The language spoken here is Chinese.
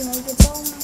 只能一个包吗？